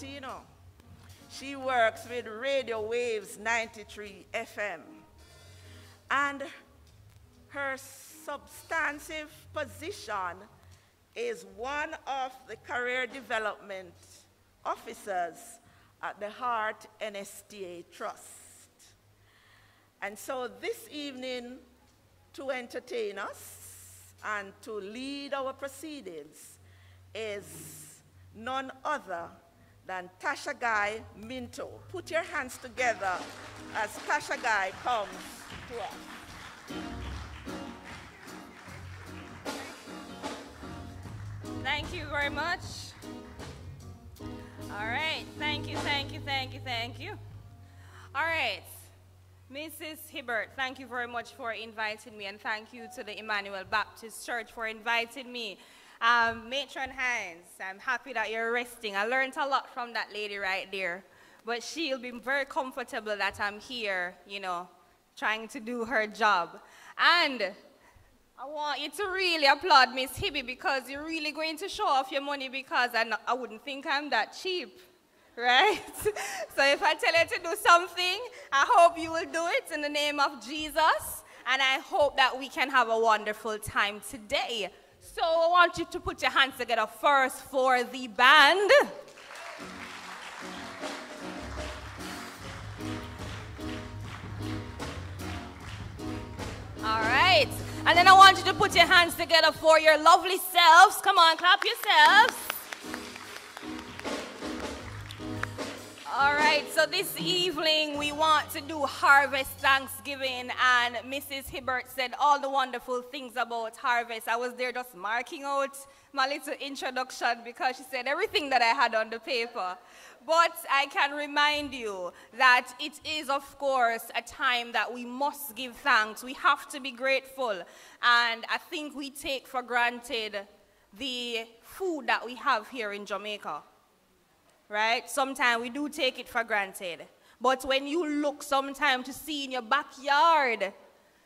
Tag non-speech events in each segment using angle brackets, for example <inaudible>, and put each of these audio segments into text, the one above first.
Latino. She works with Radio Waves 93 FM. And her substantive position is one of the career development officers at the Heart NSTA Trust. And so this evening, to entertain us and to lead our proceedings is none other than Tasha Guy Minto. Put your hands together as Tasha Guy comes to us. Thank you very much. All right. Thank you, thank you, thank you, thank you. All right. Mrs. Hibbert, thank you very much for inviting me, and thank you to the Emmanuel Baptist Church for inviting me. Um, Matron Hines, I'm happy that you're resting. I learned a lot from that lady right there, but she'll be very comfortable that I'm here, you know, trying to do her job. And I want you to really applaud Miss Hibby because you're really going to show off your money because I, I wouldn't think I'm that cheap, <laughs> right? <laughs> so if I tell you to do something, I hope you will do it in the name of Jesus. And I hope that we can have a wonderful time today. So I want you to put your hands together first for the band. All right. And then I want you to put your hands together for your lovely selves. Come on, clap yourselves. All right, so this evening we want to do Harvest Thanksgiving, and Mrs. Hibbert said all the wonderful things about Harvest. I was there just marking out my little introduction because she said everything that I had on the paper. But I can remind you that it is, of course, a time that we must give thanks. We have to be grateful. And I think we take for granted the food that we have here in Jamaica. Right? Sometimes we do take it for granted. But when you look sometimes to see in your backyard,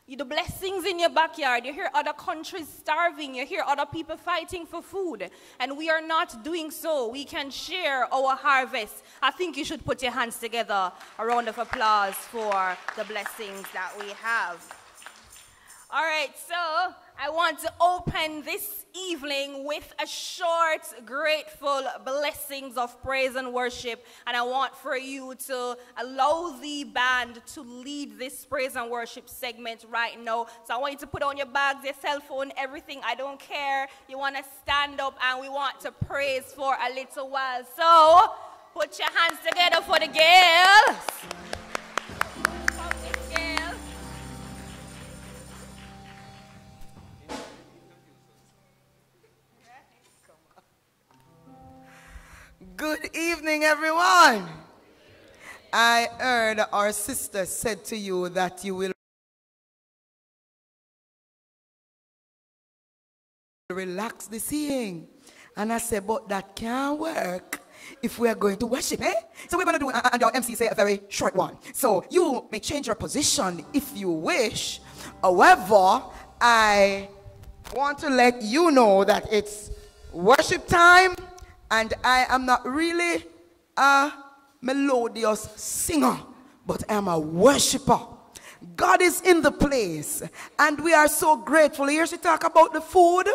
you the blessings in your backyard. You hear other countries starving. You hear other people fighting for food. And we are not doing so. We can share our harvest. I think you should put your hands together. A round of applause for the blessings that we have. All right, so I want to open this evening with a short, grateful blessings of praise and worship. And I want for you to allow the band to lead this praise and worship segment right now. So I want you to put on your bags, your cell phone, everything. I don't care. You want to stand up and we want to praise for a little while. So put your hands together for the girls. Good evening, everyone. I heard our sister said to you that you will relax the seeing. And I said, but that can't work if we are going to worship, eh? So we're going to do, and your MC say a very short one. So you may change your position if you wish. However, I want to let you know that it's worship time and I am not really a melodious singer, but I'm a worshiper. God is in the place, and we are so grateful. Here she talk about the food.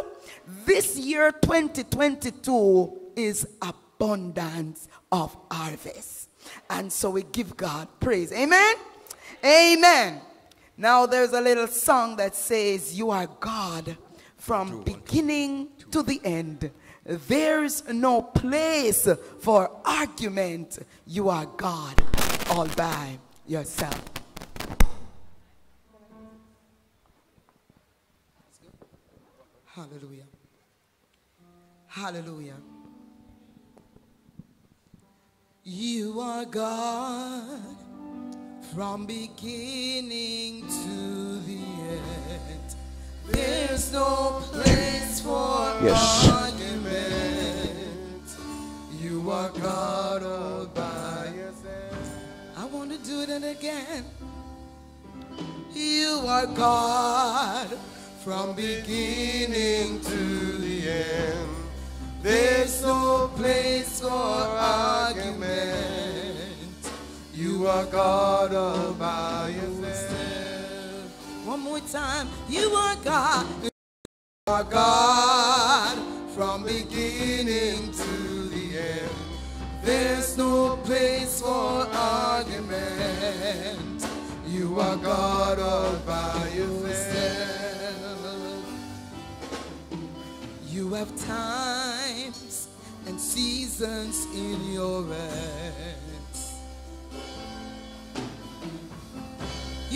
This year, 2022, is abundance of harvest. And so we give God praise. Amen? Amen. Now there's a little song that says, You are God from beginning to the end. There's no place for argument. You are God all by yourself. Hallelujah. Hallelujah. You are God from beginning to the end. There's no place for yes. argument. You are God all by yourself. I want to do that again. You are God from beginning to the end. There's no place for argument. are God all by yourself. Time. You are God. You are God from beginning to the end. There's no place for argument. You are God all by yourself. You have times and seasons in your hands.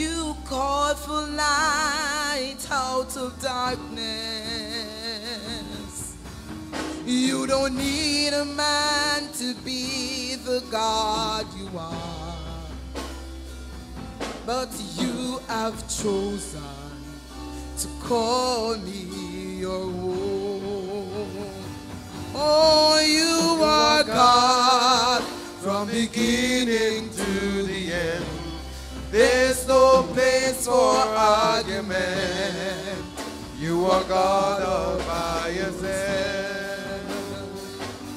You call for light out of darkness. You don't need a man to be the God you are. But you have chosen to call me your own. Oh, you are God from beginning to the end. There's no place for argument. You are God all by yourself.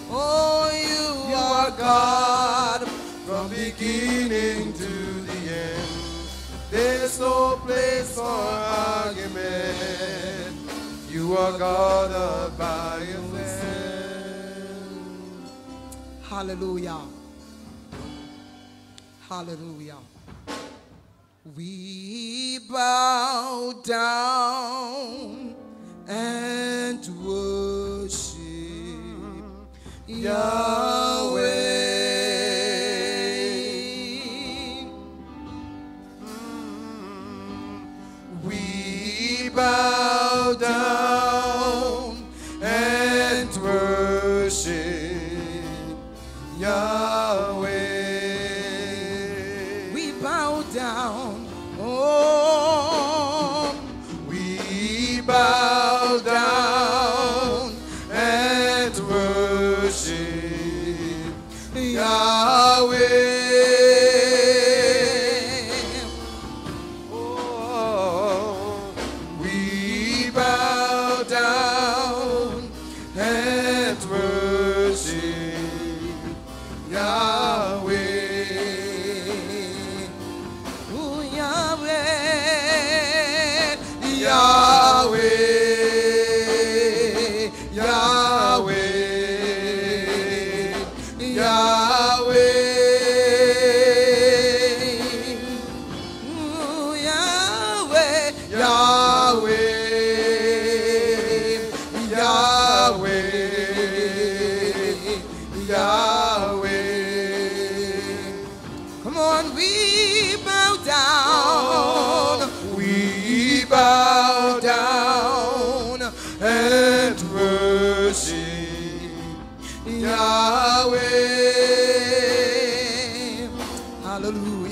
Oh, you, You are God from beginning to the end. There's no place for argument. You are God all by yourself. Hallelujah. Hallelujah. We bow down and worship Yahweh.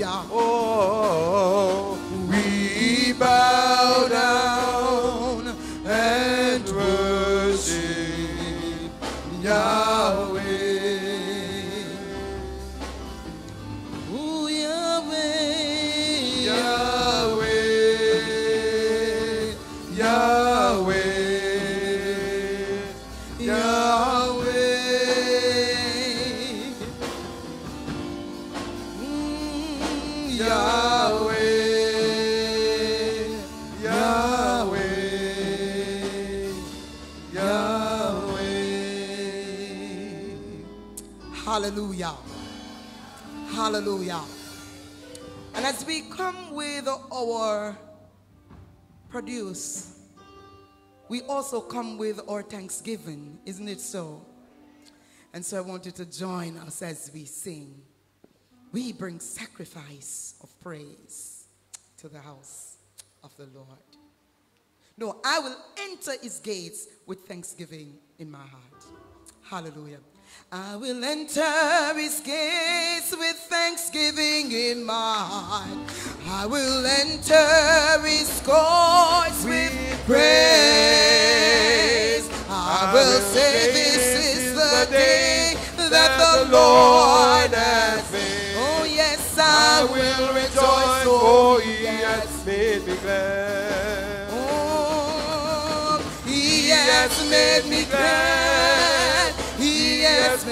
Hallelujah. Oh, our produce, we also come with our thanksgiving, isn't it so? And so I want you to join us as we sing. We bring sacrifice of praise to the house of the Lord. No, I will enter his gates with thanksgiving in my heart. Hallelujah. I will enter his gates with thanksgiving in my heart. I will enter his courts with praise. I will say this is the day that the Lord has made. Oh yes, I will rejoice. Oh, oh he has made me glad. Oh, he has made me glad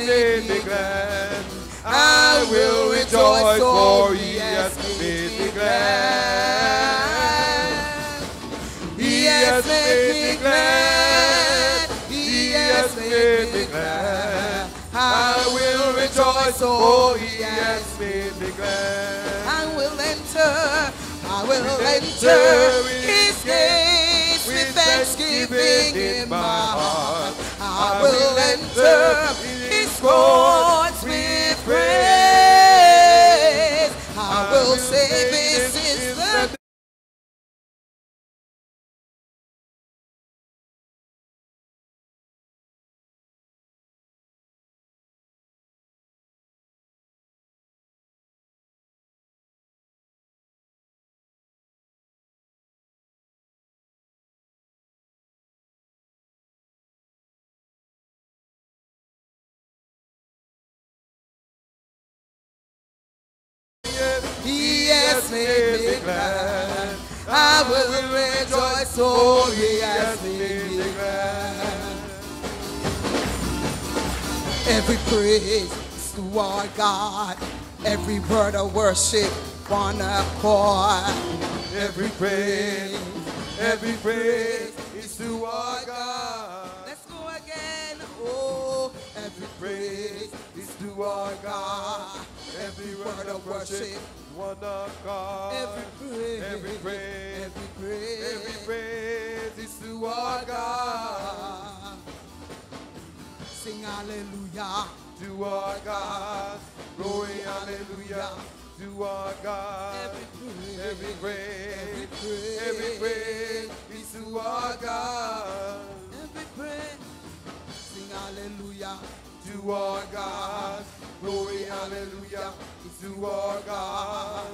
made me glad. I will rejoice, for he has made me glad. He has made me glad. He has made me glad. I will rejoice, for he has made me glad. I will enter, I will enter his gates with thanksgiving in my heart. I will enter enter to our God. Every word of worship, one accord. Every praise, every praise is to our God. Let's go again. Oh, every praise is to our God. Every word of worship, one God. Every praise, every praise, every praise, every praise is to our God. Sing hallelujah. To our God, glory, hallelujah. To our God, Every praise, every praise, every praise is to our God. every praise. Sing hallelujah. To our God, glory, hallelujah. To our God,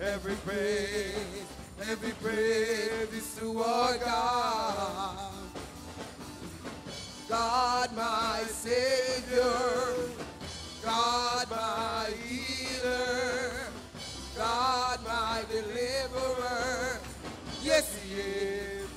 every praise, every praise is to our God. God, my Savior, God, my healer, God, my deliverer. Yes, He is.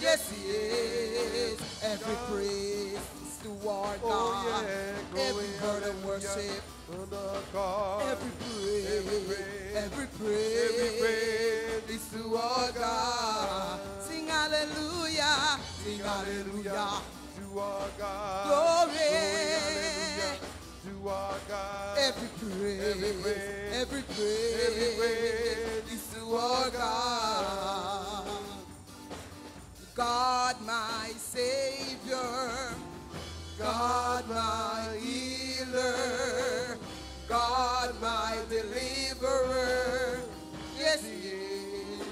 Yes, He is. Every praise is to our Oh, God. yeah. Every word of worship. Oh, the God. Every praise. Every praise. Every praise. Every praise is to our God. Ah. Sing hallelujah. Sing hallelujah. To our God. Glory. hallelujah. To our God. Every praise. Every praise. Every praise. Every praise is to our God. God, my Savior. God, my healer. God, my deliverer. Yes, He is.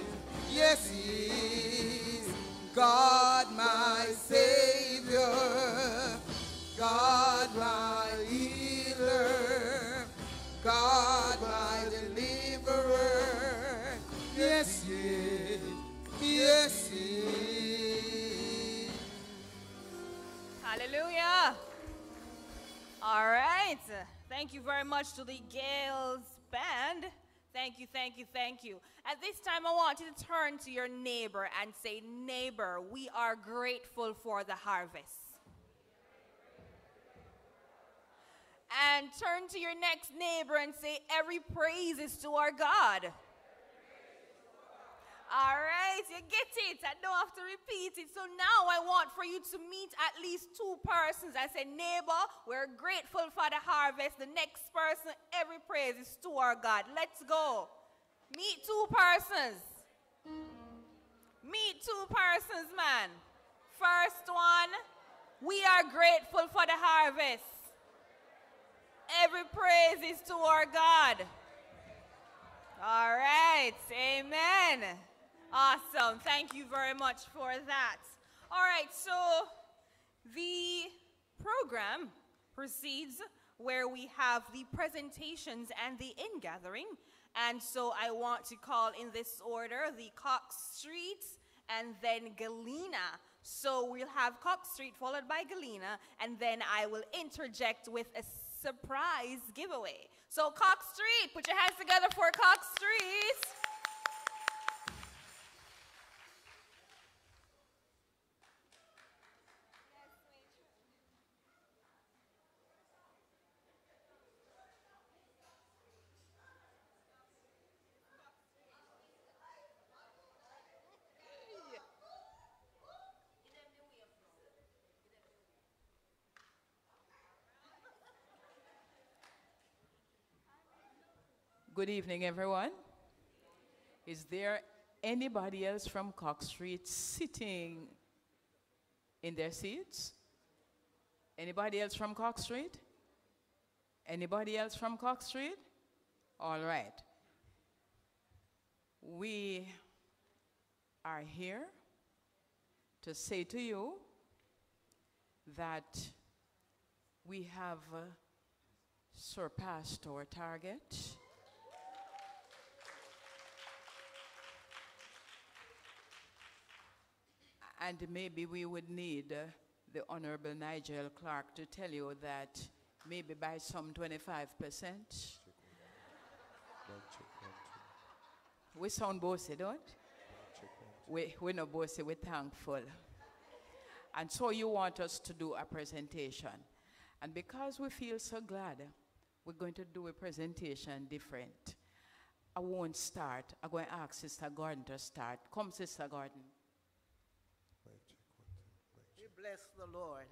Yes, He is. God, my Hallelujah. All right. Thank you very much to the Gales Band. Thank you, thank you, thank you. At this time, I want you to turn to your neighbor and say, Neighbor, we are grateful for the harvest. And turn to your next neighbor and say, Every praise is to our God. All right, you get it. I don't have to repeat it. So now I want for you to meet at least two persons. I said, neighbor, we're grateful for the harvest. The next person, every praise is to our God. Let's go. Meet two persons. Meet two persons, man. First one, we are grateful for the harvest. Every praise is to our God. All right, amen. Awesome. Thank you very much for that. All right, so the program proceeds where we have the presentations and the ingathering. And so I want to call in this order the Cox Street and then Galina. So we'll have Cox Street followed by Galina, and then I will interject with a surprise giveaway. So Cox Street, put your hands together for Cox Street. Good evening, everyone. Is there anybody else from Cox Street sitting in their seats? Anybody else from Cox Street? Anybody else from Cox Street? All right. We are here to say to you that we have uh, surpassed our target. And maybe we would need uh, the Honorable Nigel Clarke to tell you that maybe by some 25%. We sound bossy, don't? We, we're not bossy, we're thankful. And so you want us to do a presentation. And because we feel so glad, we're going to do a presentation different. I won't start. I'm going to ask Sister Gordon to start. Come, Sister Gordon. We bless the Lord.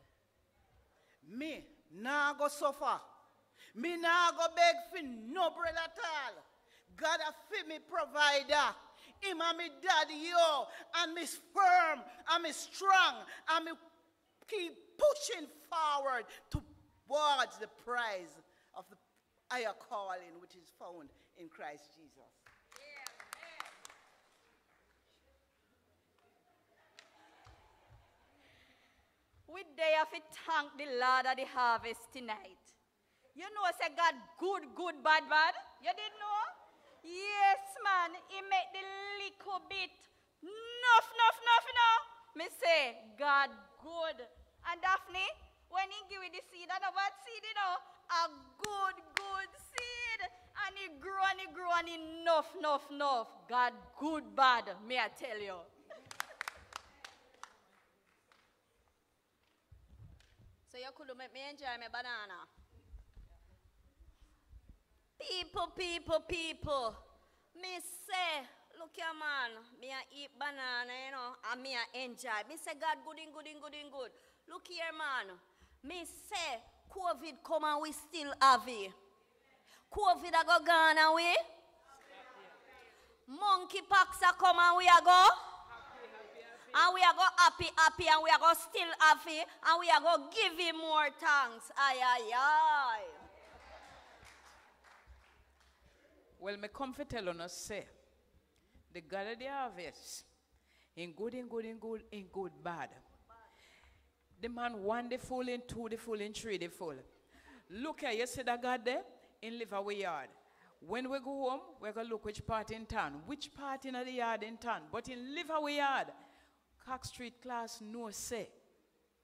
Me, nah go suffer. Me nah go beg for no bread at all. God a fit me provider. Him and me daddy yo. And me firm. And me strong. And me keep pushing forward towards the prize of the higher calling which is found in Christ Jesus. We dare to thank the Lord of the harvest tonight. You know, say God good, good, bad, bad. You didn't know? Yes, man. He make the little bit enough, enough, you know. Me say, God good. And Daphne, when he give you the seed, that about seed, you know, a good, good seed. And he grow and he grow and enough, enough, enough. God good, bad, may I tell you. So you could make me enjoy my banana. People, people, people. Me say, look here, man. Me a eat banana, you know, and me a enjoy. Me say, God, good and good and good and good. Look here, man. Me say, COVID come and we still have it. COVID a go gone away. Monkeypox a come and we a go. And we are go happy, happy, and we are go still happy, and we are go give him more thanks. Aye, aye, aye. Well, for tell on us say, the God of the harvest, in good, in good, in good, in good, bad. The man one the in two the full, in three the full. Look here, you see that God there? In Liverway Yard. When we go home, we're going to look which part in town. Which part in the yard in town. But in Liverway Yard, Cox Street class no say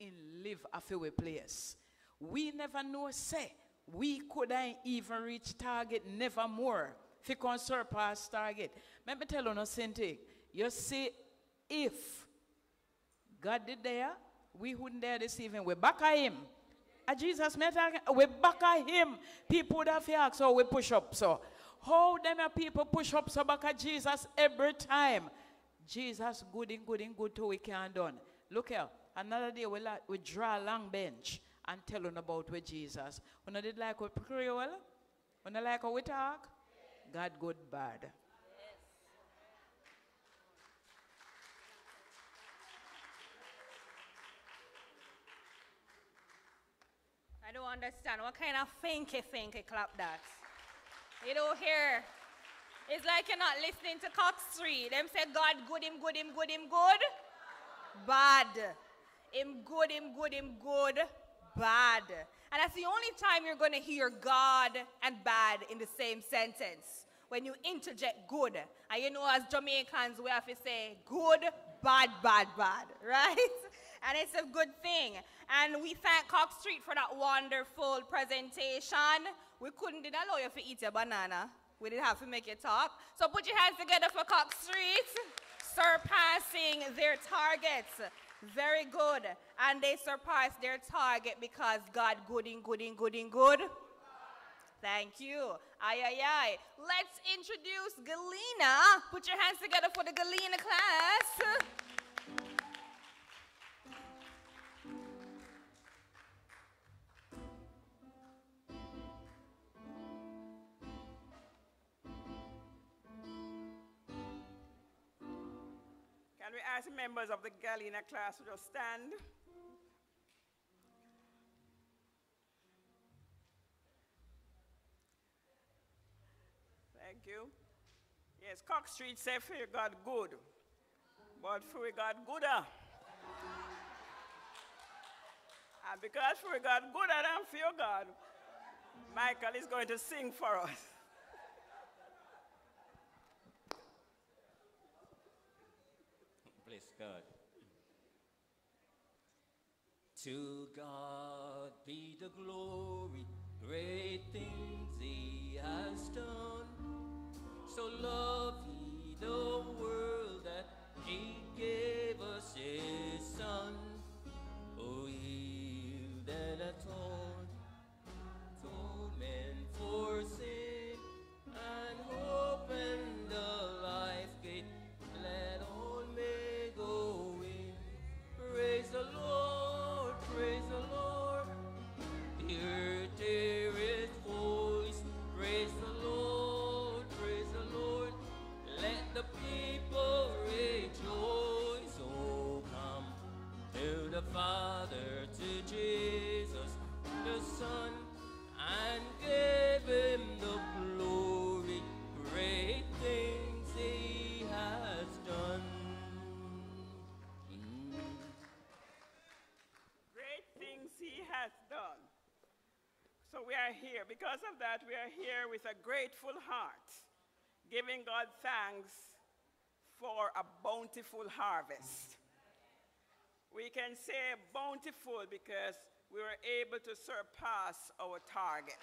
in live a few place. We never know say we couldn't even reach target never more. You can surpass target. Let me tell you no thing. You see, if God did there, we wouldn't dare this even. We're back at him. A Jesus met we back at him. People would have asked, so we push up. So how them people push up so back at Jesus every time? Jesus good and good and good till we can't done. Look here, another day we, like, we draw a long bench and tell them about where Jesus. When I did like we well, when I like how we talk, God good bad. I don't understand. What kind of finky finky clap that? You don't hear. It's like you're not listening to Cox Street. Them say God good, him good, him good, him good. Bad. Him good, him good, him good. Bad. And that's the only time you're going to hear God and bad in the same sentence. When you interject good. And you know, as Jamaicans, we have to say good, bad, bad, bad. <laughs> Right? And it's a good thing. And we thank Cox Street for that wonderful presentation. We couldn't allow you to eat your banana. We didn't have to make it talk. So put your hands together for Cox Street, surpassing their targets. Very good. And they surpassed their target because God good in good in good in good. Thank you. Aye, aye, aye. Let's introduce Galina. Put your hands together for the Galina class. And we ask members of the Galina class to just stand. Thank you. Yes, Cox Street fear God good, but fear God gooder. And because fear God gooder than fear God, Michael is going to sing for us. Bless To God be the glory, great things he has done. So love he the world that he gave Because of that, we are here with a grateful heart, giving God thanks for a bountiful harvest. We can say bountiful because we were able to surpass our target.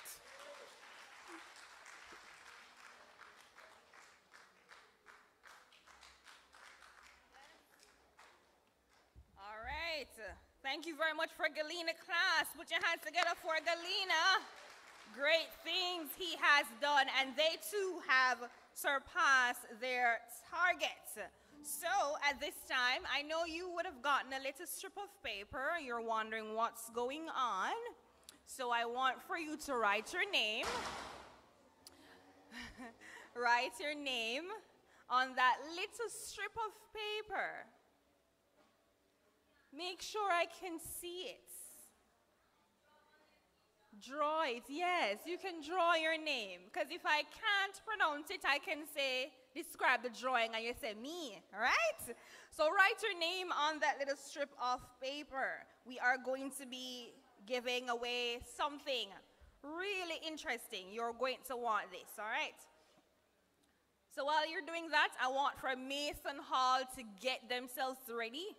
All right. Thank you very much for Galina class. Put your hands together for Galina. Great things he has done, and they too have surpassed their targets. So at this time, I know you would have gotten a little strip of paper. You're wondering what's going on. So I want for you to write your name. <laughs> write your name on that little strip of paper. Make sure I can see it. Draw it, yes, you can draw your name. Because if I can't pronounce it, I can say, describe the drawing, and you say, me, right? So write your name on that little strip of paper. We are going to be giving away something really interesting. You're going to want this, all right? So while you're doing that, I want for Mason Hall to get themselves ready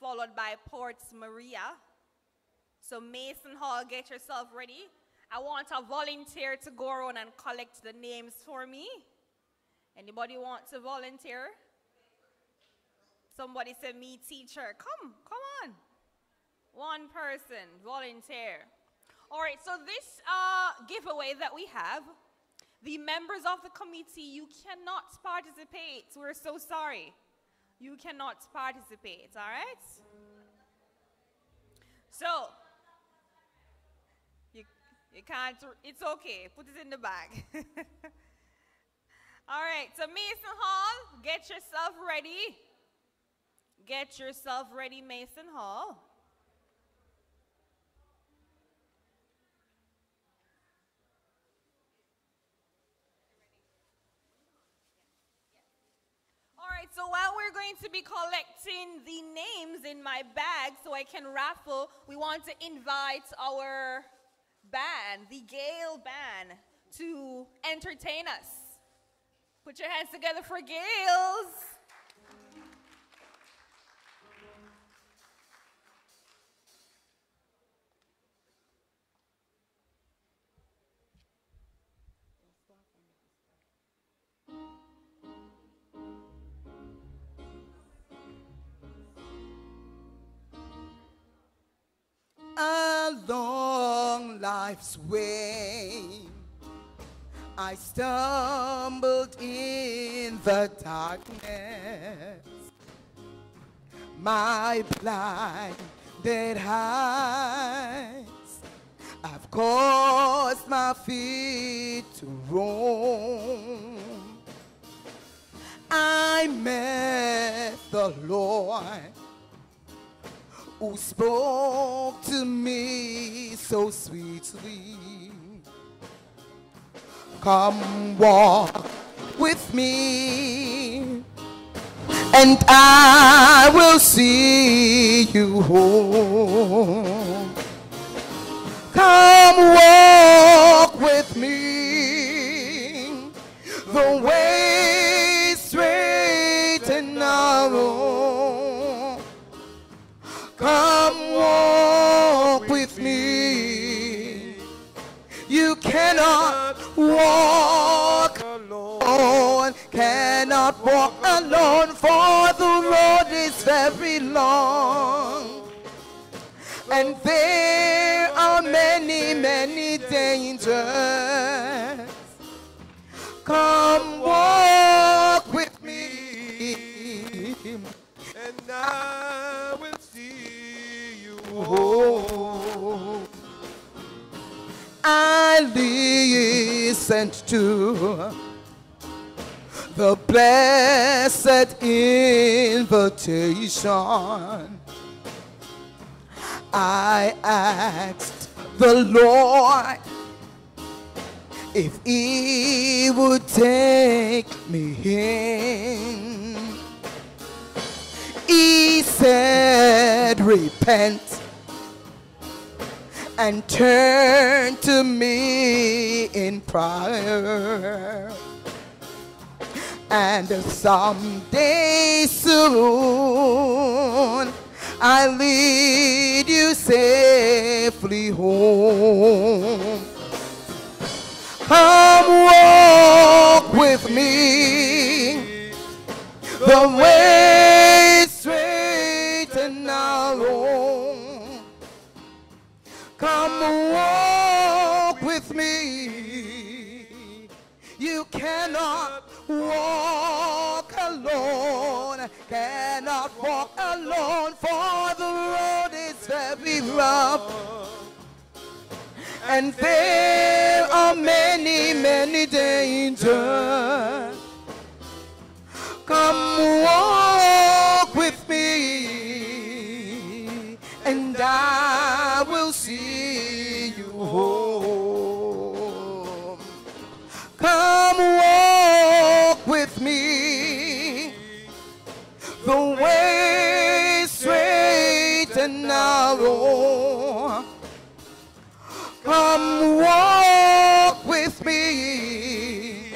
followed by Ports Maria. So Mason Hall, get yourself ready. I want a volunteer to go around and collect the names for me. Anybody want to volunteer? Somebody said me teacher. Come, come on. One person, volunteer. All right, so this uh, giveaway that we have, the members of the committee, you cannot participate. We're so sorry you cannot participate, all right? So, you, can't, it's okay, put it in the bag. <laughs> all right, so Mason Hall, get yourself ready. Get yourself ready, Mason Hall. All right, so while we're going to be collecting the names in my bag so I can raffle, we want to invite our band, the Gale Band, to entertain us. Put your hands together for Gales. Life's way. I stumbled in the darkness. My blinded eyes have caused my feet to roam. I met the Lord who spoke to me so sweetly. Come walk with me, and I will see you home. Come walk with me, the way straight and narrow. Come walk with me. You cannot walk alone, cannot walk alone, for the road is very long. And there are many, many dangers. Come walk with me, And I will I listened to the blessed invitation. I asked the Lord if He would take me in. He said, Repent and turn to me in prayer. And someday soon I'll lead you safely home. Come walk with me the way straight and narrow. Come walk with me. You cannot walk alone, cannot walk alone, for the road is very rough. And there are many, many dangers. Come walk with me, and I the way straight and narrow. Come walk with me.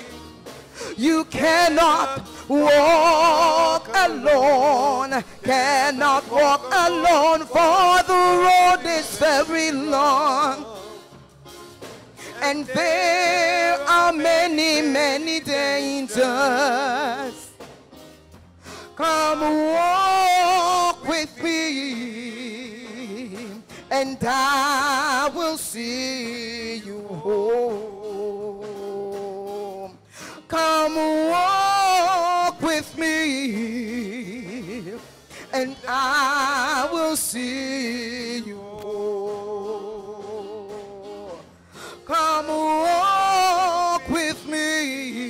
You cannot walk alone, cannot walk alone, for the road is very long. And there are many, many dangers. Come walk with me, and I will see you home. Come walk with me, and I will see you home. Come walk with me,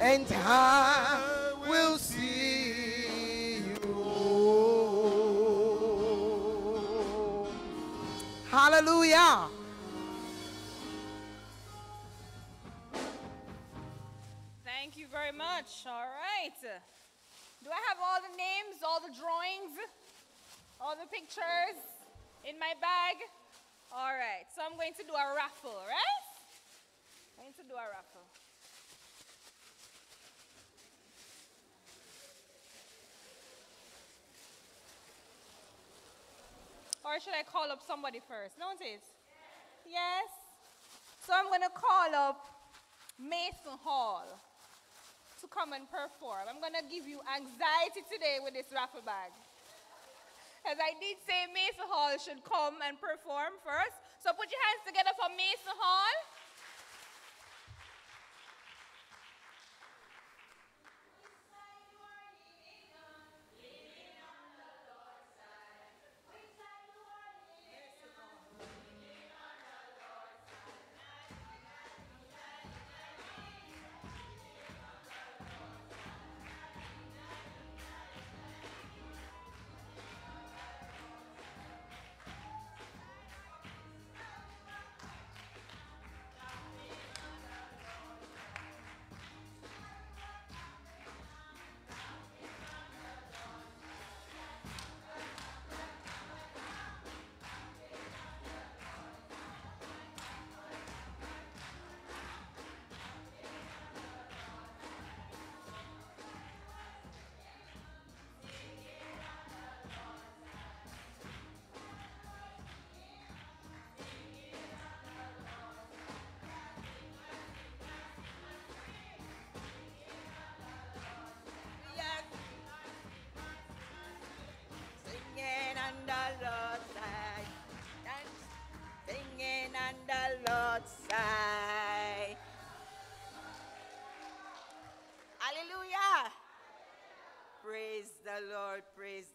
and I Hallelujah. Thank you very much. All right. Do I have all the names, all the drawings, all the pictures in my bag? All right. So I'm going to do a raffle, right? I'm going to do a raffle. Or should I call up somebody first? no Notice? Yes? So I'm going to call up Mason Hall to come and perform. I'm going to give you anxiety today with this raffle bag. As I did say, Mason Hall should come and perform first. So put your hands together for Mason Hall.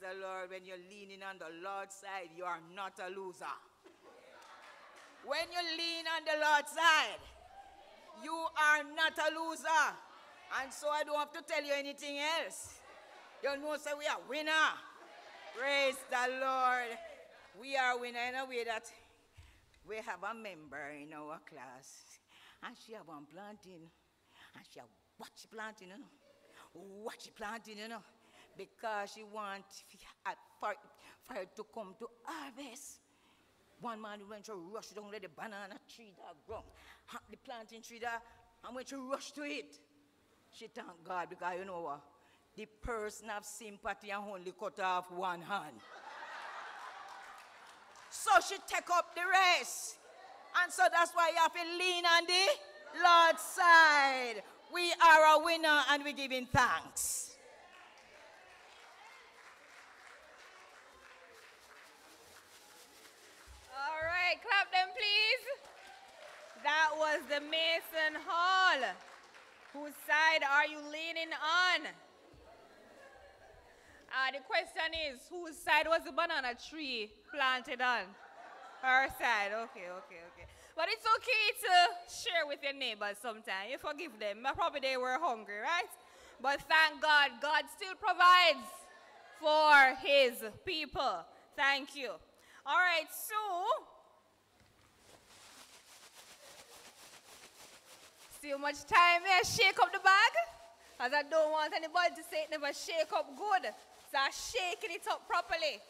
The Lord. When you're leaning on the Lord's side, you are not a loser. When you lean on the Lord's side, you are not a loser. And so I don't have to tell you anything else. You know, say we are winner. Praise the Lord. We are winner in a way that we have a member in our class. And she have one planting. And she have what watch planting, you know. Watch planting, you know. Because she want for, for it to come to harvest. One man went to rush down to the banana tree that grown, the planting tree that, and went to rush to it. She thank God because you know what? The person have sympathy and only cut off one hand. so she take up the rest. And so that's why you have to lean on the Lord's side. We are a winner and we him thanks. All right, clap them, please. That was the Mason Hall. Whose side are you leaning on? Uh, the question is, whose side was the banana tree planted on? Her side. Okay, okay, okay. But it's okay to share with your neighbors sometimes. You forgive them. Probably they were hungry, right? But thank God, God still provides for his people. Thank you. All right, so still much time here. Shake up the bag. As I don't want anybody to say it never shake up good. So I'm shaking it up properly.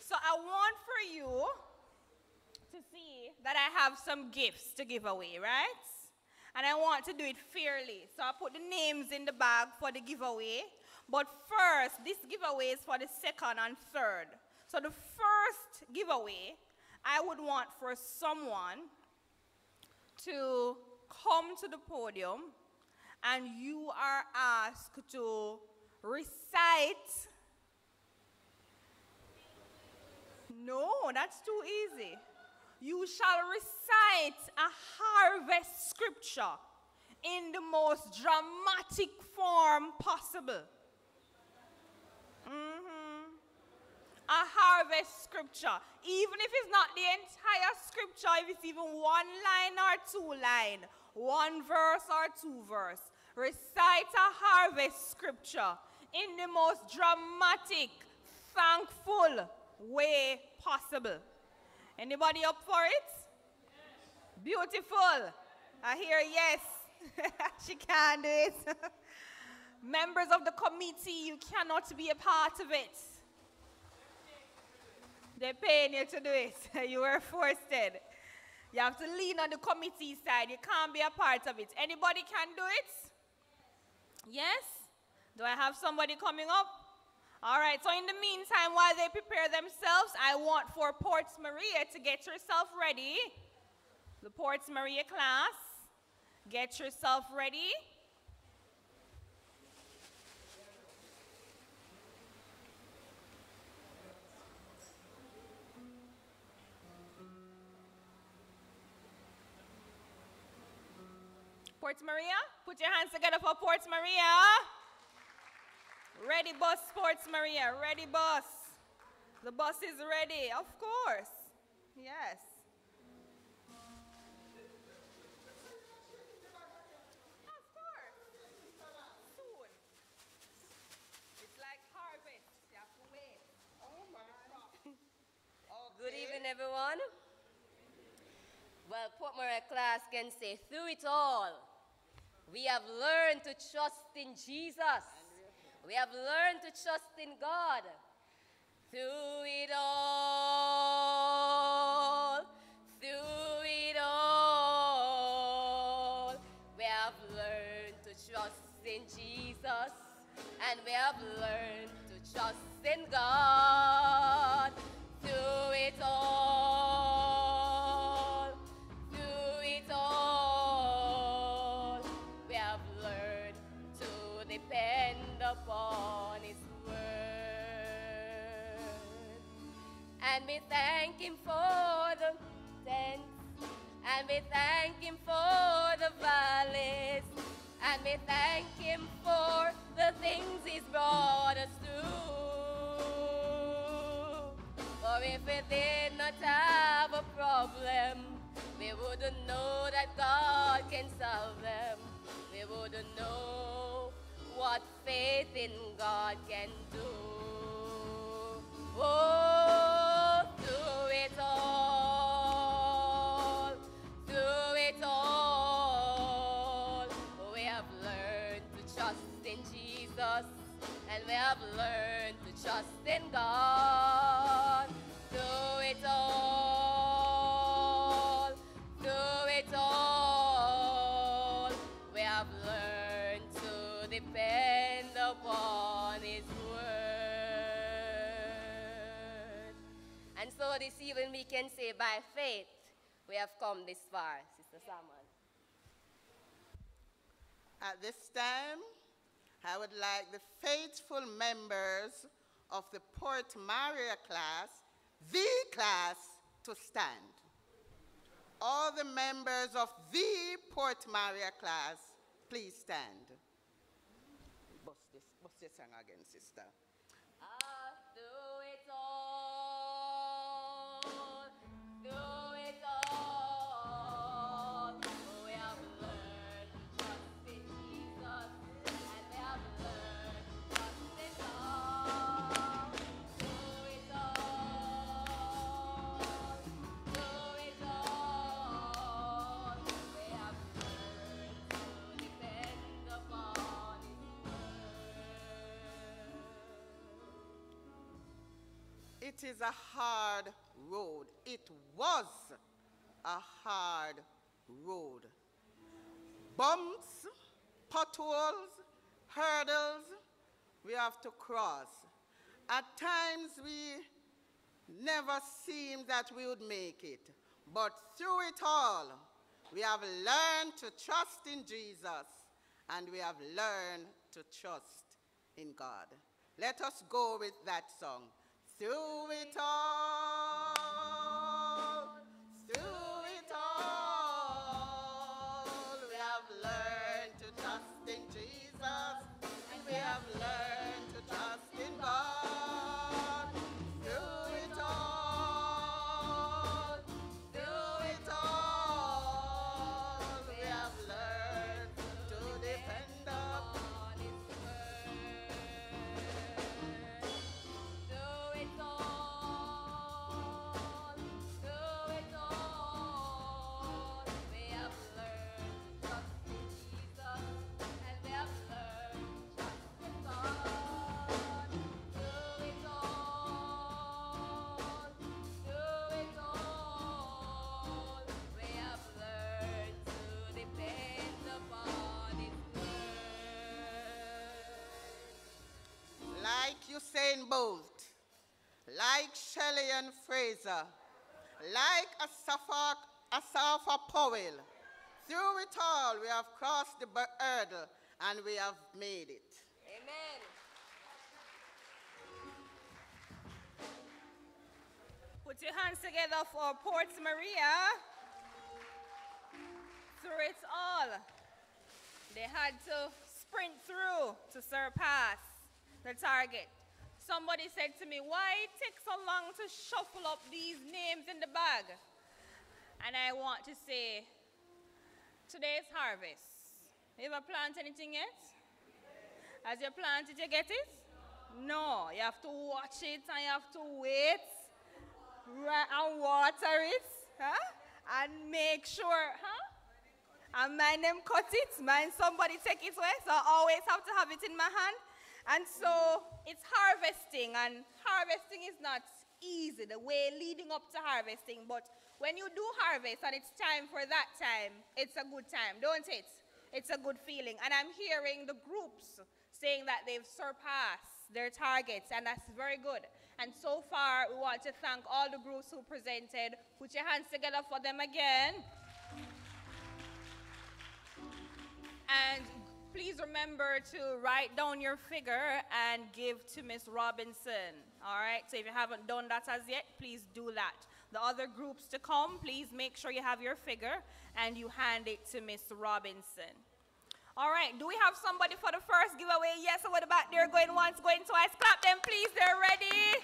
So I want for you to see that I have some gifts to give away, right? And I want to do it fairly. So I put the names in the bag for the giveaway. But first, this giveaway is for the second and third. So the first giveaway, I would want for someone to come to the podium and you are asked to recite. No, that's too easy. You shall recite a harvest scripture in the most dramatic form possible. Mm-hmm. A harvest scripture. Even if it's not the entire scripture, if it's even one line or two line, one verse or two verse, recite a harvest scripture in the most dramatic, thankful way possible. Anybody up for it? Yes. Beautiful. I hear yes. <laughs> she can do it. <laughs> Members of the committee, you cannot be a part of it. They're paying you to do it. <laughs> you were forced. You have to lean on the committee side. You can't be a part of it. Anybody can do it? Yes? Do I have somebody coming up? All right, so in the meantime, while they prepare themselves, I want for Ports Maria to get yourself ready. The Ports Maria class, get yourself ready. Ports Maria, put your hands together for Ports Maria. Ready bus, Sports Maria. Ready bus. The bus is ready, of course. Yes. Good evening, everyone. Well, Port Maria class can say, through it all, we have learned to trust in Jesus. We have learned to trust in God through it all. Through it all, we have learned to trust in Jesus and we have learned to trust in God through it all. And we thank Him for the tents, and we thank Him for the valleys, And we thank Him for the things He's brought us through. For if we did not have a problem, we wouldn't know that God can solve them. We wouldn't know what faith in God can do. Oh, have learned to trust in God. Through it all, through it all, we have learned to depend upon His word. And so this evening we can say by faith we have come this far, Sister Samuel. At this time, I would like the faithful members of the Port Maria class, the class, to stand. All the members of the Port Maria class, please stand. Bust this, bust this song again, sister. Ah, through it all, through It is a hard road. It was a hard road. Bumps, potholes, hurdles, we have to cross. At times we never seemed that we would make it. But through it all, we have learned to trust in Jesus and we have learned to trust in God. Let us go with that song. Through Usain Bolt, like Shelley and Fraser, like Asafa, Asafa Powell. Through it all, we have crossed the bu- hurdle and we have made it. Amen. Put your hands together for Port Maria. Through it all, they had to sprint through to surpass the target. Somebody said to me, Why it takes so long to shuffle up these names in the bag? And I want to say, Today's harvest. You ever plant anything yet? As you plant it, you get it? No, you have to watch it and you have to wait and water it, huh? And make sure, huh? And mine them cut it, mine somebody take it away, so I always have to have it in my hand. And so it's harvesting, and harvesting is not easy, the way leading up to harvesting, but when you do harvest and it's time for that time, it's a good time, don't it? It's a good feeling. And I'm hearing the groups saying that they've surpassed their targets, and that's very good. And so far, we want to thank all the groups who presented. Put your hands together for them again. And please remember to write down your figure and give to Miss Robinson. All right? So if you haven't done that as yet, please do that. The other groups to come, please make sure you have your figure and you hand it to Miss Robinson. All right, do we have somebody for the first giveaway? Yes, over the back there, going once, going twice. Clap them, please. They're ready.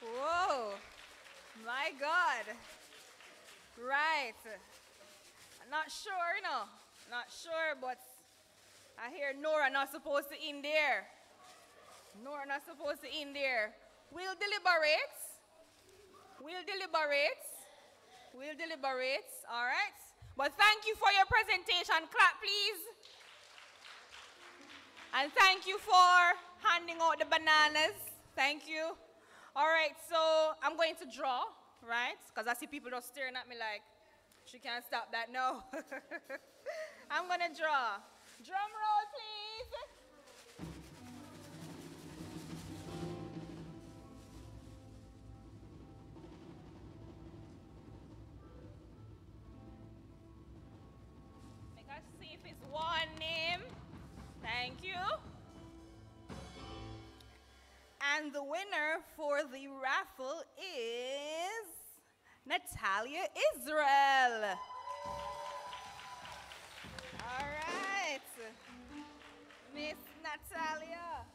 Whoa. My God. Right. I'm not sure, you know. Not sure, but I hear Nora not supposed to in there. Nora not supposed to in there. We'll deliberate. We'll deliberate. We'll deliberate. All right. But thank you for your presentation. Clap, please. And thank you for handing out the bananas. Thank you. All right, so I'm going to draw, right? Because I see people just staring at me like, she can't stop that. No. <laughs> I'm going to draw. Drum roll, please. Make us see if it's one name. Thank you. And the winner for the raffle is Natalia Israel. All right. Miss Natalia.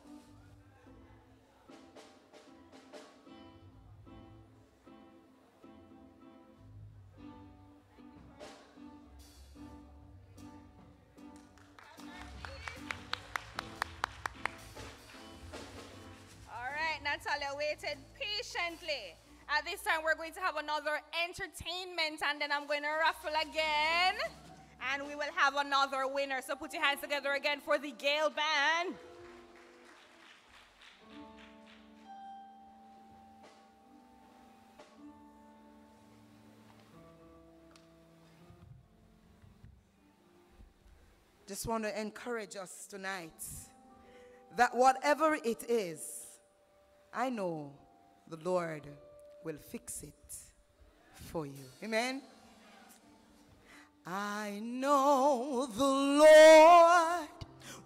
All right, Natalia waited patiently. At this time, we're going to have another entertainment, and then I'm going to raffle again. And we will have another winner. So put your hands together again for the Gale Band. Just want to encourage us tonight that whatever it is, I know the Lord will fix it for you. Amen. I know the Lord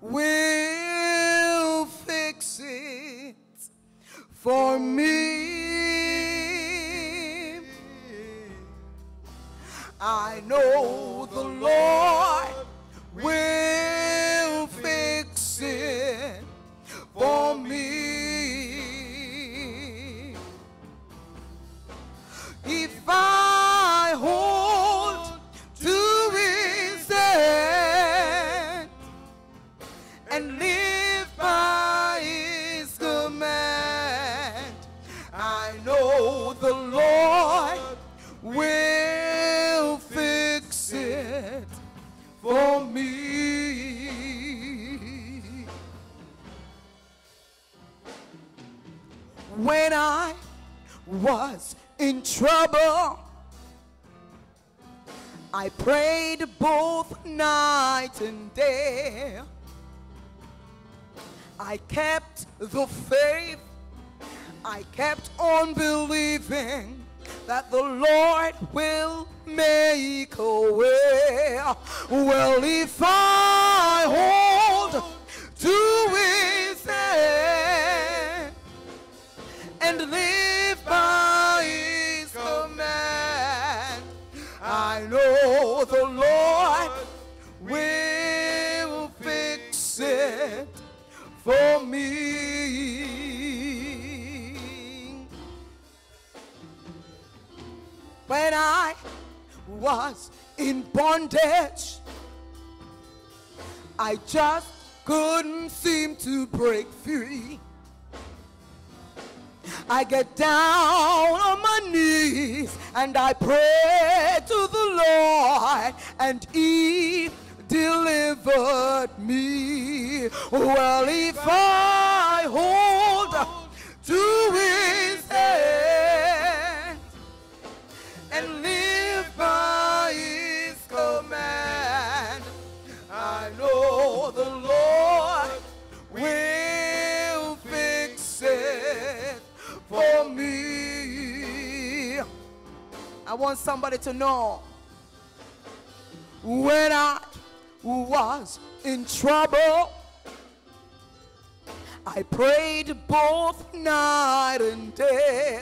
will fix it for me. I know the Lord will and I want somebody to know when I was in trouble. I prayed both night and day.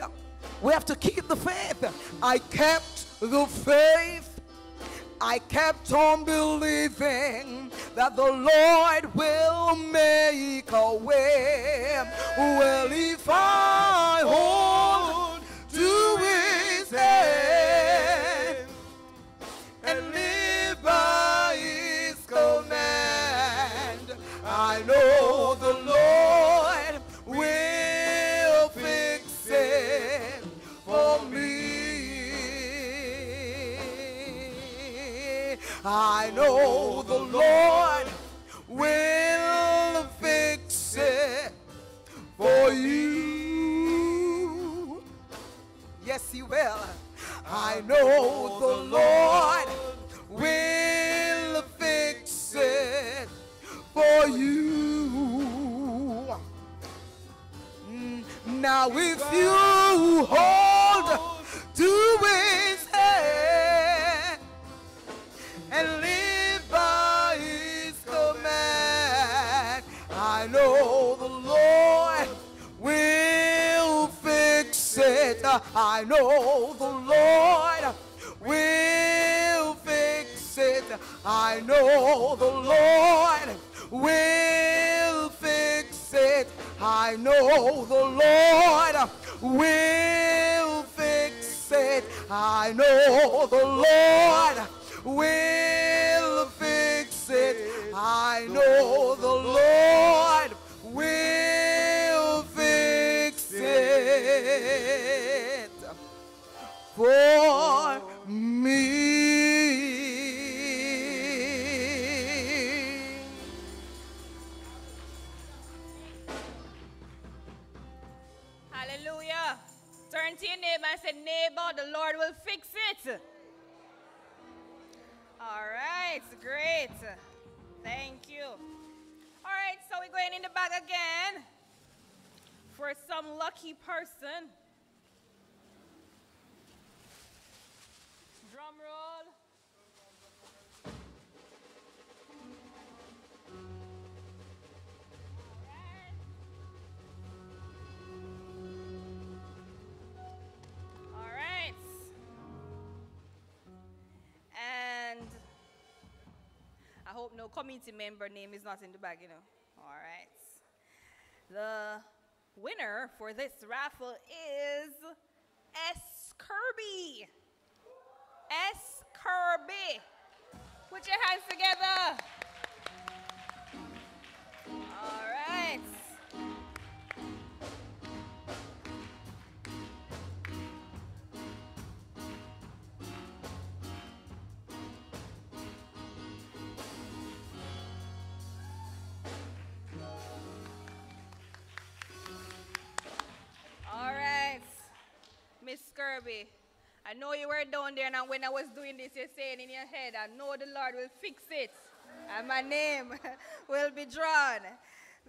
We have to keep the faith. I kept the faith. I kept on believing that the Lord will make a way. Well, if I hold to his hand I know the Lord will fix it for you. Yes, He will. I know the Lord will fix it for you. Mm, Now, if you hold to His I know the Lord will fix it. I know the Lord will fix it. I know the Lord will fix it. I know the Lord will fix it. I know the Lord for me. Hallelujah. Turn to your neighbor and say, neighbor, the Lord will fix it. All right, great. Thank you. All right, so we're going in the bag again for some lucky person. Hope no committee member name is not in the bag, you know. All right. The winner for this raffle is S. Kirby. S. Kirby. Put your hands together. All right. Kirby. I know you were down there, and when I was doing this, you're saying in your head, I know the Lord will fix it, and my name <laughs> will be drawn.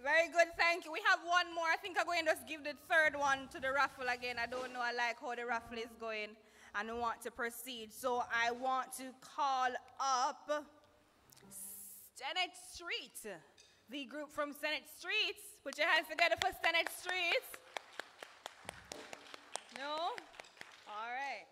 Very good, thank you. We have one more. I think I'm going to just give the third one to the raffle again. I don't know, I like how the raffle is going, and we want to proceed. So I want to call up Stennett Street, the group from Stennett Street. Put your hands together for Stennett Street. No? All right.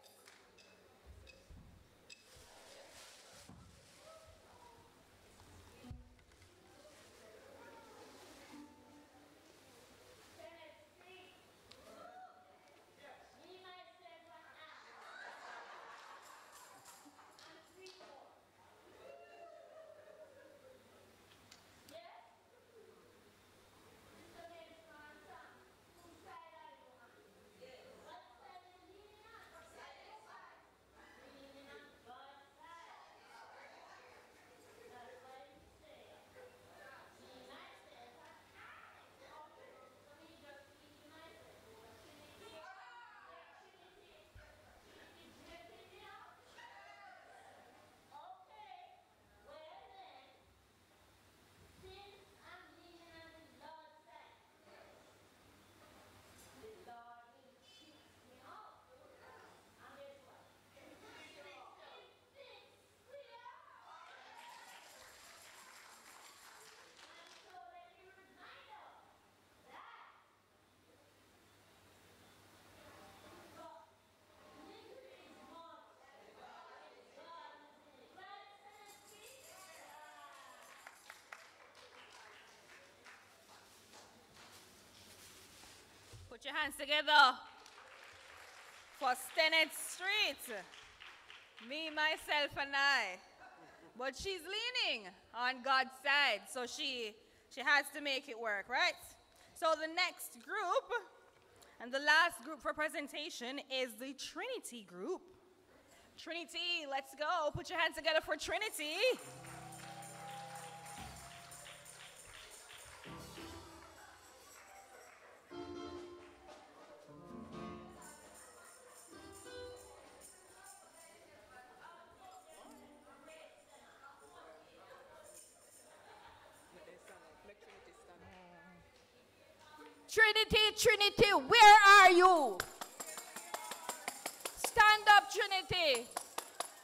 Your hands together for Stennett Street. Me, myself, and I. But she's leaning on God's side, so she she has to make it work, right? So the next group and the last group for presentation is the Trinity group. Trinity, let's go. Put your hands together for Trinity. Trinity, where are you? Stand up, Trinity.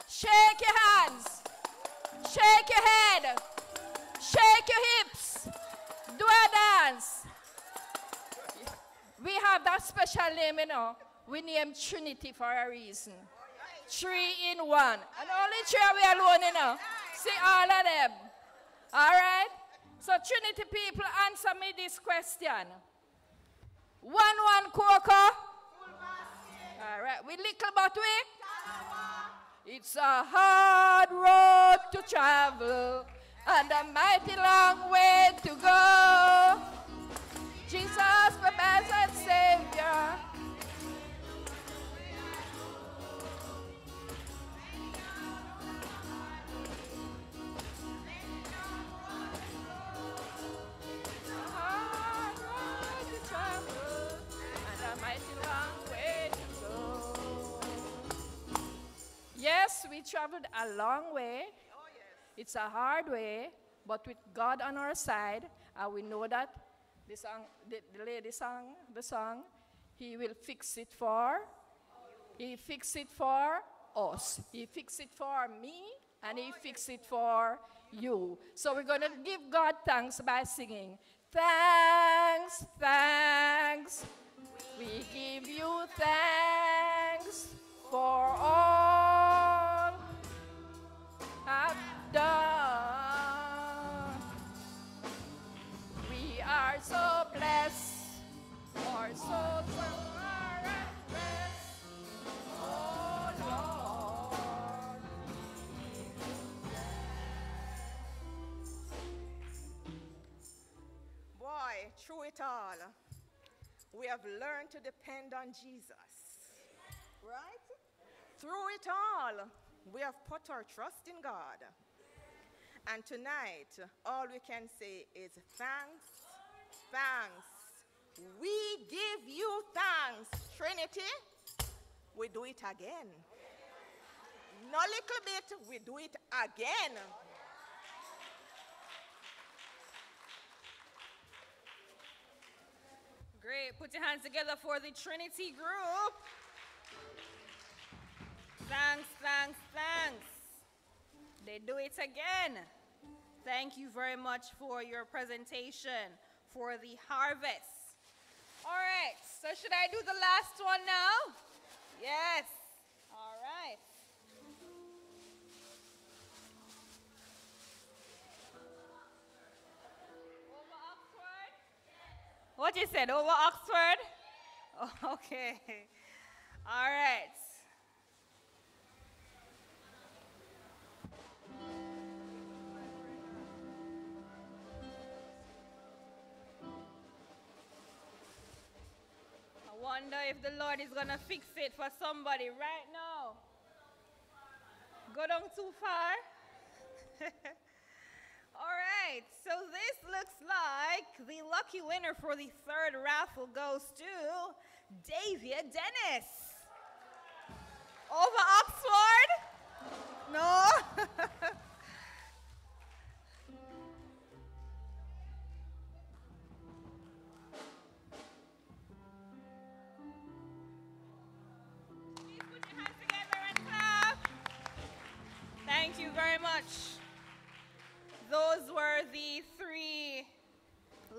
Shake your hands. Shake your head. Shake your hips. Do a dance. We have that special name, you know. We name Trinity for a reason. Three in one. And only three are we alone, you know. See all of them. All right? So, Trinity people, answer me this question. One, one, Coco. All right, we little but we. It's a hard road to travel and a mighty long way to go. We traveled a long way. It's a hard way, but with God on our side, and we know that the song, the, the lady sang the song, He will fix it for. He fix it for us. He fix it for me, and He fix it for you. So we're gonna give God thanks by singing. Thanks, thanks. We give you thanks for all have done. We are so blessed. Oh Lord, Boy, through it all, we have learned to depend on Jesus. Right? Through it all, we have put our trust in God. And tonight, all we can say is thanks, thanks. We give you thanks, Trinity. We do it again. No little bit, we do it again. Great. Put your hands together for the Trinity group. Thanks, thanks, thanks. They do it again. Thank you very much for your presentation for the harvest. All right, so should I do the last one now? Yes. All right. Over Oxford? What you said, over Oxford? Oh, <laughs> okay. All right. Wonder if the Lord is going to fix it for somebody right now. Go down too far? <laughs> All right, so this looks like the lucky winner for the third raffle goes to Davia Dennis. Over Oxford? No? <laughs>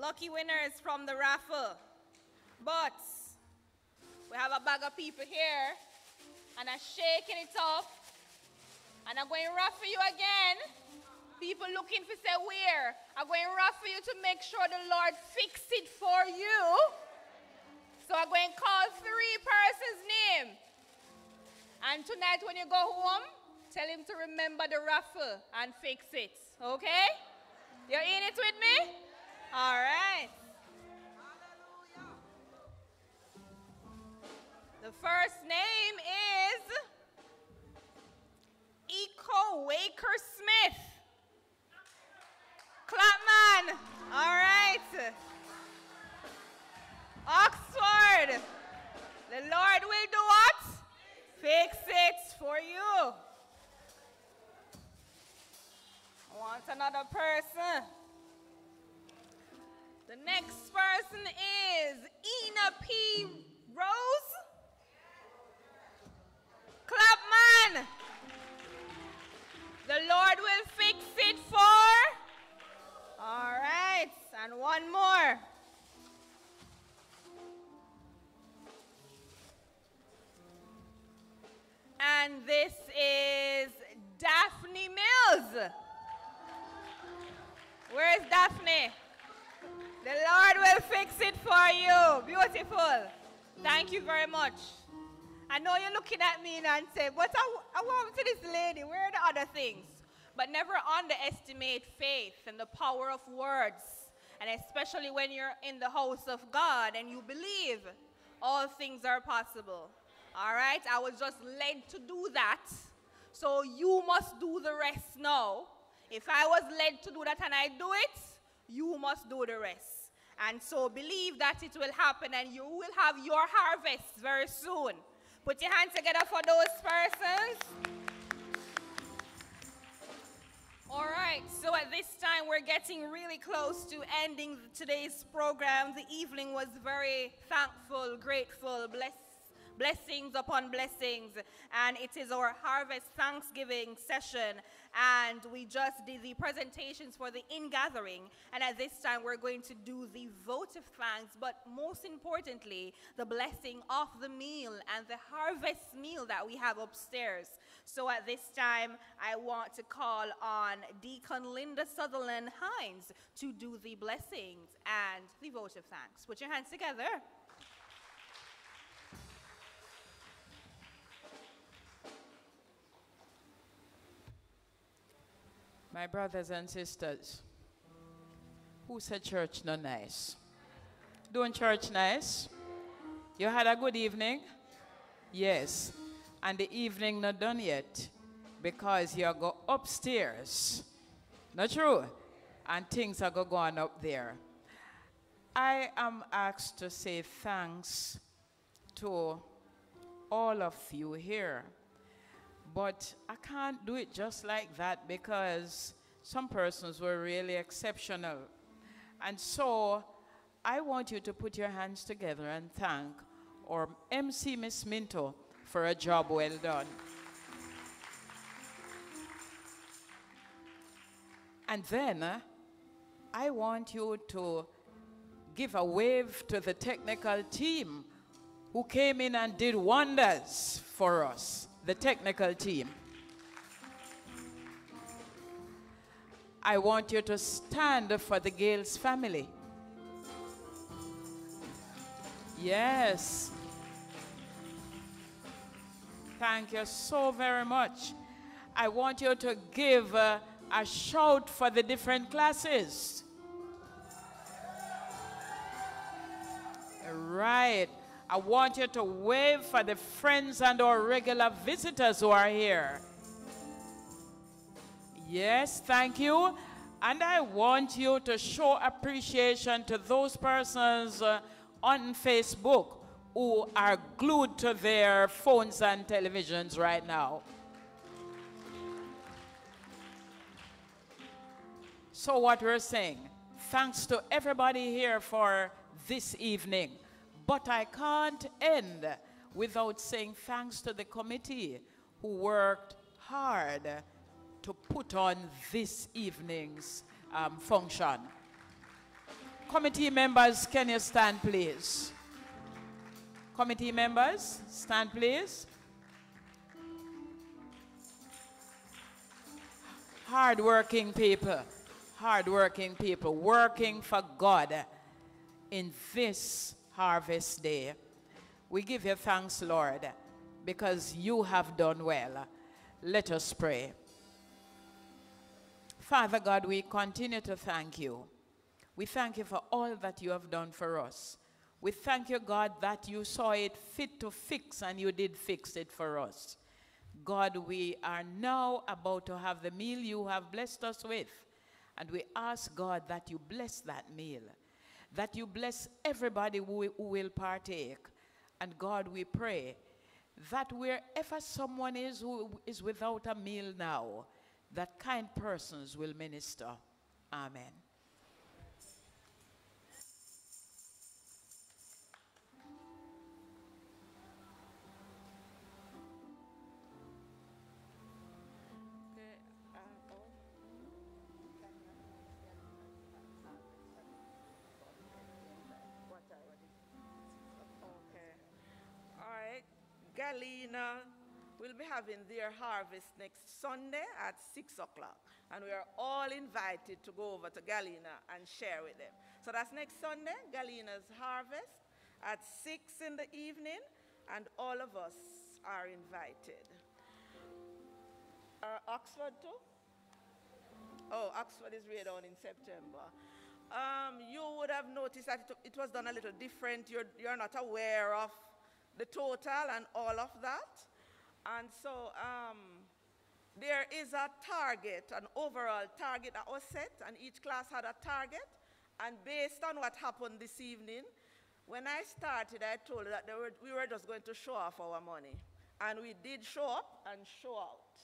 lucky winners from the raffle. But we have a bag of people here, and I'm shaking it off, and I'm going to raffle you again. People looking for say where. I'm going to raffle you to make sure the Lord fix it for you. So I'm going to call three persons' name. And tonight when you go home, tell him to remember the raffle and fix it. Okay? You're in it with me? All right. The first name is Eco Waker Smith. Clapman. All right. Oxford. The Lord will do what? Fix it for you. Want another person. The next person is Ina P. Rose. Clapman. The Lord will fix it for. All right. And one more. And this is Daphne Mills. Where is Daphne? The Lord will fix it for you. Beautiful. Thank you very much. I know you're looking at me and say, what I, I want to this lady? Where are the other things? But never underestimate faith and the power of words. And especially when you're in the house of God and you believe all things are possible. All right? I was just led to do that. So you must do the rest now. If I was led to do that and I do it, you must do the rest. And so believe that it will happen and you will have your harvest very soon. Put your hands together for those persons. All right, so at this time we're getting really close to ending today's program. The evening was very thankful, grateful, blessed blessings upon blessings. And it is our harvest Thanksgiving session. And we just did the presentations for the in-gathering. And at this time, we're going to do the vote of thanks, but most importantly, the blessing of the meal and the harvest meal that we have upstairs. So at this time, I want to call on Deacon Linda Sutherland Hines to do the blessings and the vote of thanks. Put your hands together. My brothers and sisters, who said church not nice? Doing church nice? You had a good evening? Yes. And the evening not done yet because you go upstairs. Not true? And things are go going up there. I am asked to say thanks to all of you here but I can't do it just like that because some persons were really exceptional. And so I want you to put your hands together and thank our MC Miss Minto for a job well done. And then uh, I want you to give a wave to the technical team who came in and did wonders for us the technical team. I want you to stand for the Gales family. Yes. Thank you so very much. I want you to give uh, a shout for the different classes. Right. I want you to wave for the friends and our regular visitors who are here. Yes, thank you. And I want you to show appreciation to those persons uh, on Facebook who are glued to their phones and televisions right now. So, what we're saying, thanks to everybody here for this evening. But I can't end without saying thanks to the committee who worked hard to put on this evening's um, function. Committee members, can you stand, please? Committee members, stand, please. Hardworking people, hardworking people, working for God in this Harvest Day. We give you thanks, Lord, because you have done well. Let us pray. Father God, we continue to thank you. We thank you for all that you have done for us. We thank you, God, that you saw it fit to fix and you did fix it for us. God, we are now about to have the meal you have blessed us with. And we ask, God, that you bless that meal, that you bless everybody who, will partake. And God, we pray that wherever someone is who is without a meal now, that kind persons will minister. Amen. Galina will be having their harvest next Sunday at 6 o'clock. And we are all invited to go over to Galina and share with them. So that's next Sunday, Galina's harvest at 6 in the evening, and all of us are invited. Uh, Oxford too? Oh, Oxford is right on in September. Um, you would have noticed that it, it was done a little different. You're, you're not aware of the total and all of that. And so um, there is a target, an overall target that was set, and each class had a target. And based on what happened this evening, when I started, I told that were, we were just going to show off our money. And we did show up and show out.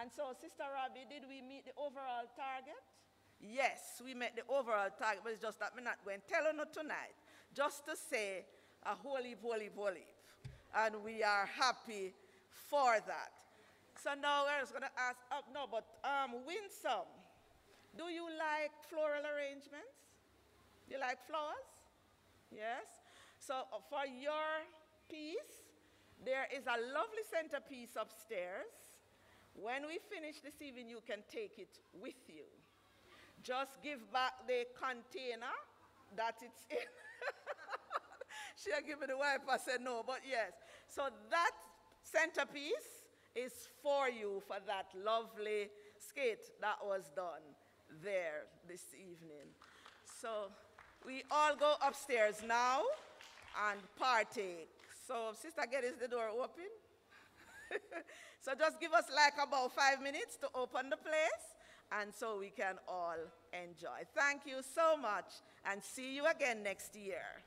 And so, Sister Robbie, did we meet the overall target? Yes, we met the overall target, but it's just that we're not going to tell you tonight. Just to say a holy, holy, holy. And we are happy for that. So now we're just going to ask, uh, no, but um, Winsome, do you like floral arrangements? You like flowers? Yes? So uh, for your piece, there is a lovely centerpiece upstairs. When we finish this evening, you can take it with you. Just give back the container that it's in. <laughs> She'll give me the wipe. I said no, but yes. So that centerpiece is for you for that lovely skate that was done there this evening. So we all go upstairs now and partake. So, Sister Get, is the door open? <laughs> so just give us like about five minutes to open the place and so we can all enjoy. Thank you so much and see you again next year.